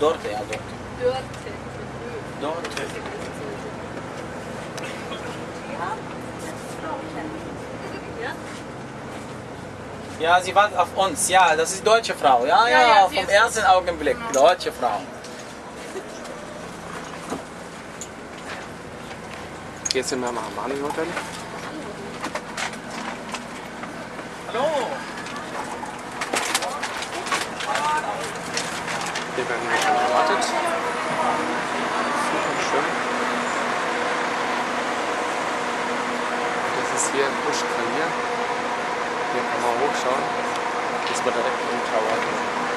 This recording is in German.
Dort, ja, dort. Dörte. Dort. Ja, das Frauchen. Ja? Ja, sie wartet auf uns. Ja, das ist deutsche Frau. Ja, Ja, ja, ja, vom ersten Augenblick. Deutsche Frau. Hier sind wir im Hier werden wir schon erwartet. Super schön. Das ist hier Busch Khaliya. Hier kann man hochschauen. Das war direkt im Tower.